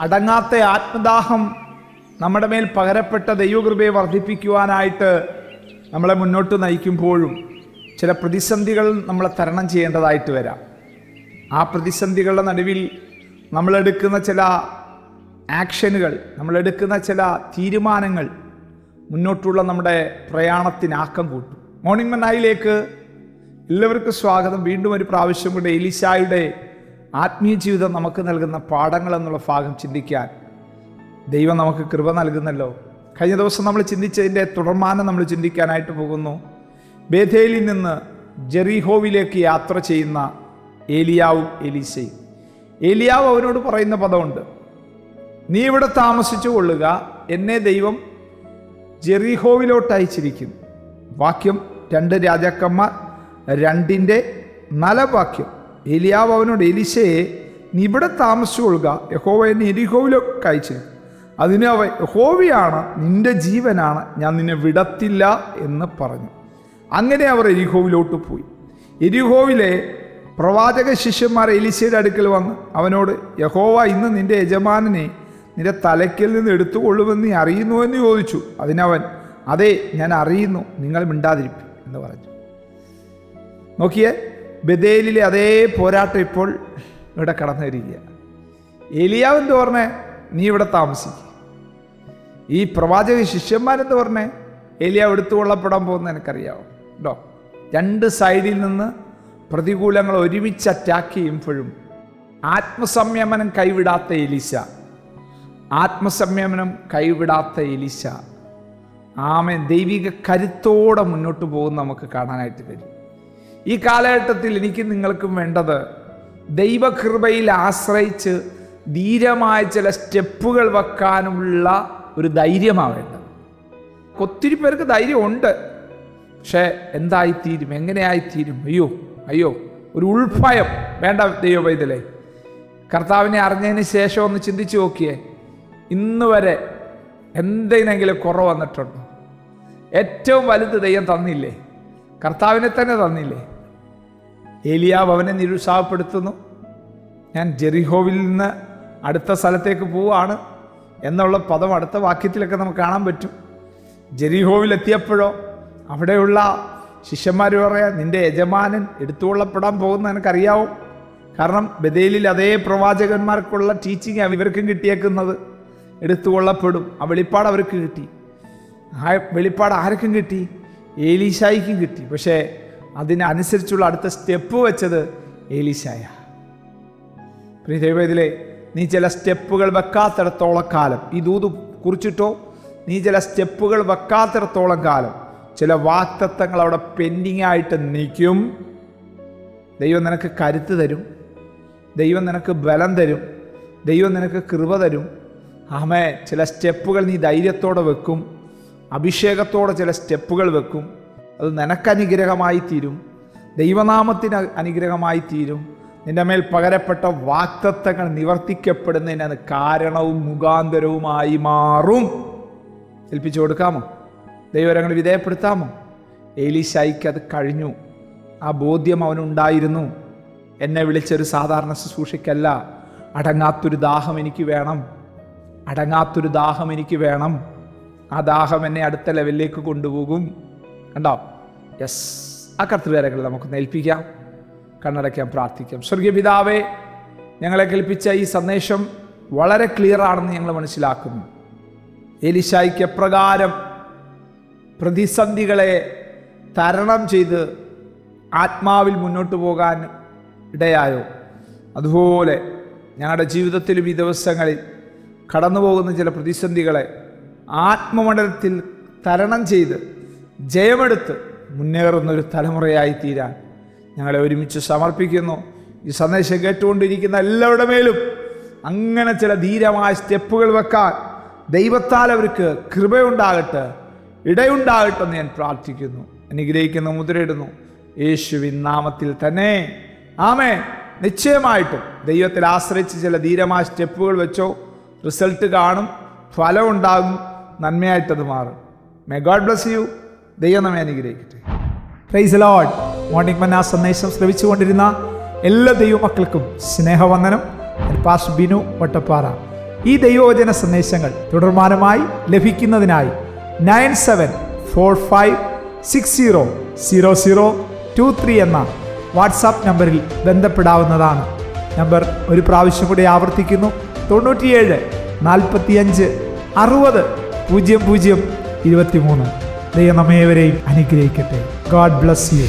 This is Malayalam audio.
അടങ്ങാത്ത ആത്മദാഹം നമ്മുടെ മേൽ പകരപ്പെട്ട ദൈവകൃപയെ വർദ്ധിപ്പിക്കുവാനായിട്ട് നമ്മളെ മുന്നോട്ട് നയിക്കുമ്പോഴും ചില പ്രതിസന്ധികൾ നമ്മളെ തരണം ചെയ്യേണ്ടതായിട്ട് വരാം. ആ പ്രതിസന്ധികളുടെ നടുവിൽ നമ്മളെടുക്കുന്ന ചില ആക്ഷനുകൾ നമ്മളെടുക്കുന്ന ചില തീരുമാനങ്ങൾ മുന്നോട്ടുള്ള നമ്മുടെ പ്രയാണത്തിന് ആക്കം കൂട്ടും. മോർണിംഗ് മനായിലേക്ക് എല്ലാവർക്കും സ്വാഗതം. വീണ്ടും ഒരു പ്രാവശ്യം കൂടെ എലിശായുടെ ആത്മീയ ജീവിതം നമുക്ക് നൽകുന്ന പാഠങ്ങൾ എന്നുള്ള ഭാഗം ചിന്തിക്കാൻ ദൈവം നമുക്ക് കൃപ നൽകുന്നല്ലോ. കഴിഞ്ഞ ദിവസം നമ്മൾ ചിന്തിച്ചതിന്റെ തുടർമാനം നമ്മൾ ചിന്തിക്കാനായിട്ട് പോകുന്നു. ബേഥേലിൽ നിന്ന് ജെറിഹോവിലേക്ക് യാത്ര ചെയ്യുന്ന ഏലിയാവും എലീസയും. ഏലിയാവ് അവനോട് പറയുന്ന പദമുണ്ട് നീ ഇവിടെ താമസിച്ചു കൊള്ളുക എന്നെ ദൈവം ജെറിഹോവിലോട്ട് അയച്ചിരിക്കുന്നു. വാക്യം രണ്ട് രാജാക്കന്മാർ രണ്ടിന്റെ നലവാക്യം. ഏലിയാവ് അവനോട് എലിശയെ നീ ഇവിടെ താമസിച്ചു കൊള്ളുക. യഹോവ എന്നെ എരിഹോവിലേക്ക് അയച്ചു അതിന് അവൻ യഹോവയാണ് നിന്റെ ജീവനാണ്. ഞാൻ നിന്നെ വിടത്തില്ല എന്ന് പറഞ്ഞു. അങ്ങനെ അവർ എരിഹോവിലോട്ട് പോയി. എരിഹോവിലെ പ്രവാചക ശിഷ്യന്മാർ എലിശയുടെ അടുക്കൽ വന്ന് അവനോട് യഹോവ ഇന്ന് നിന്റെ യജമാനനെ നിന്റെ തലയ്ക്കൽ നിന്ന് എടുത്തുകൊള്ളുമെന്ന് നീ അറിയുന്നു എന്ന് ചോദിച്ചു. അതിനവൻ അതെ ഞാൻ അറിയുന്നു. നിങ്ങൾ മിണ്ടാതിരിപ്പ് എന്ന് പറഞ്ഞു. നോക്കിയേ ബദേലിലെ അതേ പോരാട്ടം ഇപ്പോൾ ഇവിടെ കടന്നു വരിക ഏലിയാവെന്ന് പറഞ്ഞേ? നീ ഇവിടെ താമസിക്കും. ഈ പ്രവാചക ശിഷ്യന്മാരെന്ന് പറഞ്ഞേ? ഏലിയാവ് എടുത്തുകൊള്ളപ്പെടാൻ പോകുന്ന എനിക്കറിയാവും? കേട്ടോ രണ്ട് സൈഡിൽ നിന്ന് പ്രതികൂലങ്ങൾ ഒരുമിച്ച് അറ്റാക്ക് ചെയ്യുമ്പോഴും ആത്മസംയമനം കൈവിടാത്ത എലിശ ആത്മസംയമനം കൈവിടാത്ത എലിശ ആമ ദൈവിക കരുത്തോടെ മുന്നോട്ട് പോകുന്ന നമുക്ക് കാണാനായിട്ട് കഴിയും ഈ കാലഘട്ടത്തിൽ എനിക്ക് നിങ്ങൾക്കും വേണ്ടത് ദൈവകൃപയിൽ ആശ്രയിച്ച് ധീരമായ ചില സ്റ്റെപ്പുകൾ വെക്കാനുള്ള ഒരു ധൈര്യമാണ് വേണ്ടത് ഒത്തിരി പേർക്ക് ധൈര്യമുണ്ട്. പക്ഷേ എന്തായിത്തീരും? എങ്ങനെയായിത്തീരും? അയ്യോ അയ്യോ ഒരു ഉൾഭയം. വേണ്ട ദൈവവൈതലേ കർത്താവിനെ അറിഞ്ഞതിന് ശേഷം ഒന്ന് ചിന്തിച്ചു നോക്കിയേ. ഇന്ന് വരെ എന്തിനെങ്കിലും കുറവ് വന്നിട്ടുണ്ടോ? ഏറ്റവും വലുത് ദൈവം തന്നില്ലേ? കർത്താവിനെ തന്നെ തന്നില്ലേ? ഏലിയാവ് അവനെ നിരുത്സാഹപ്പെടുത്തുന്നു. ഞാൻ ജെറിഹോവിൽ നിന്ന് അടുത്ത സ്ഥലത്തേക്ക് പോവാണ് എന്നുള്ള പദം അടുത്ത വാക്യത്തിലൊക്കെ നമുക്ക് കാണാൻ പറ്റും. ജെറിഹോവിൽ എത്തിയപ്പോഴോ അവിടെയുള്ള ശിഷ്യന്മാർ പറയാ നിന്റെ യജമാനൻ എടുത്തുകൊള്ളപ്പെടാൻ പോകുന്ന എനിക്കറിയാവും. കാരണം ബദേലിൽ അതേ പ്രവാചകന്മാർക്കുള്ള ടീച്ചിങ് ഇവർക്കും കിട്ടിയേക്കുന്നത്. എടുത്തുകൊള്ളപ്പെടും. ആ വെളിപ്പാട് അവർക്ക് കിട്ടി. ആ വെളിപ്പാട് ആർക്കും കിട്ടി? ഏലീശായിക്കും കിട്ടി. പക്ഷേ അതിനനുസരിച്ചുള്ള അടുത്ത സ്റ്റെപ്പ് വെച്ചത് ഏലീശായ പ്രിയ നീ ചില സ്റ്റെപ്പുകൾ വെക്കാത്തിടത്തോളം കാലം. ഈ ദൂത് കുറിച്ചിട്ടോ? നീ ചില സ്റ്റെപ്പുകൾ വെക്കാത്തിടത്തോളം കാലം. ചില വാക്തത്വങ്ങൾ അവിടെ പെൻഡിങ് ആയിട്ട് നിൽക്കും. ദൈവം നിനക്ക് കരുത്ത് തരും. ദൈവം നിനക്ക് ബലം തരും. ദൈവം നിനക്ക് കൃപ തരും. ആമേ ചില സ്റ്റെപ്പുകൾ നീ ധൈര്യത്തോടെ വെക്കും. അഭിഷേകത്തോടെ ചില സ്റ്റെപ്പുകൾ വെക്കും. അത് നിനക്കനുഗ്രഹമായി തീരും. ദൈവനാമത്തിന് അനുഗ്രഹമായി തീരും. നിന്റെ മേൽ പകരപ്പെട്ട വാക്തത്വങ്ങൾ നിവർത്തിക്കപ്പെടുന്നതിന് അത് കാരണവും മുഖാന്തരവുമായി മാറും. ഏൽപ്പിച്ചു കൊടുക്കാമോ? ദൈവരങ്ങൾ വിധേയപ്പെടുത്താമോ? ഏലീശായിക്ക് അത് കഴിഞ്ഞു. ആ ബോധ്യം അവനുണ്ടായിരുന്നു. എന്നെ വിളിച്ചൊരു സാധാരണ ശുശ്രൂഷയ്ക്കല്ല. അടങ്ങാത്തൊരു ദാഹം എനിക്ക് വേണം. അടങ്ങാത്തൊരു ദാഹം എനിക്ക് വേണം. ആ ദാഹം എന്നെ അടുത്ത ലെവലിലേക്ക് കൊണ്ടുപോകും. കണ്ടോ? യെസ് ആ കർത്തൃകാരങ്ങൾ നമുക്ക് ഏൽപ്പിക്കാം. കണ്ണടയ്ക്കാം പ്രാർത്ഥിക്കാം. സ്വർഗീയ പിതാവേ ഞങ്ങളെ കേൾപ്പിച്ച ഈ സന്ദേശം വളരെ ക്ലിയർ ആണെന്ന് ഞങ്ങൾ മനസ്സിലാക്കുന്നു. എലിശായിക്ക് എപ്രകാരം പ്രതിസന്ധികളെ തരണം ചെയ്ത് ആത്മാവിൽ മുന്നോട്ട് പോകാൻ ഇടയായോ? അതുപോലെ ഞങ്ങളുടെ ജീവിതത്തിലും ഈ ദിവസങ്ങളിൽ കടന്നു പോകുന്ന ചില പ്രതിസന്ധികളെ ആത്മമണ്ഡലത്തിൽ തരണം ചെയ്ത് ജയമെടുത്ത് മുന്നേറുന്ന ഒരു തലമുറയായി തീരാൻ ഞങ്ങളെ ഒരുമിച്ച് സമർപ്പിക്കുന്നു. ഈ സന്ദേശം കേട്ടുകൊണ്ടിരിക്കുന്ന എല്ലാവരുടെ മേലും അങ്ങനെ ചില ധീരമായ സ്റ്റെപ്പുകൾ വെക്കാൻ ദൈവത്താൽ അവർക്ക് കൃപയുണ്ടാകട്ടെ ഇടയുണ്ടാകട്ടെ എന്ന് ഞാൻ പ്രാർത്ഥിക്കുന്നു. അനുഗ്രഹിക്കുന്ന മുദ്രയിടുന്നു. യേശുവിൻ നാമത്തിൽ തന്നെ. ആമേ നിശ്ചയമായിട്ടും ദൈവത്തിൽ ആശ്രയിച്ച് ചില ധീരമായ സ്റ്റെപ്പുകൾ വെച്ചോ റിസൾട്ട് കാണും ഫലം ഉണ്ടാകും നന്മയായിട്ടത് മാറും. മേ ഗോഡ് ബ്ലസ് യു ദൈവം നമ്മെ അനുഗ്രഹിക്കട്ടെ. പ്രൈസ് ലോഡ് മോർണിംഗ് മന്ന സന്ദേശം ശ്രവിച്ചുകൊണ്ടിരുന്ന എല്ലാ ദൈവമക്കൾക്കും സ്നേഹവന്ദനം. പാസ് ബിനു വട്ടപ്പാറ. ഈ ദൈവവചന സന്ദേശങ്ങൾ തുടർമാനമായി ലഭിക്കുന്നതിനായി nine seven four five six zero zero zero two three എന്ന വാട്സാപ്പ് നമ്പറിൽ ബന്ധപ്പെടാവുന്നതാണ്. നമ്പർ ഒരു പ്രാവശ്യം കൂടി ആവർത്തിക്കുന്നു. തൊണ്ണൂറ്റിയേഴ് നാൽപ്പത്തിയഞ്ച് അറുപത് പൂജ്യം പൂജ്യം ഇരുപത്തിമൂന്ന്. ദൈവം നമ്മേവരെയും അനുഗ്രഹിക്കട്ടെ. God bless you